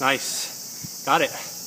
Nice. Got it.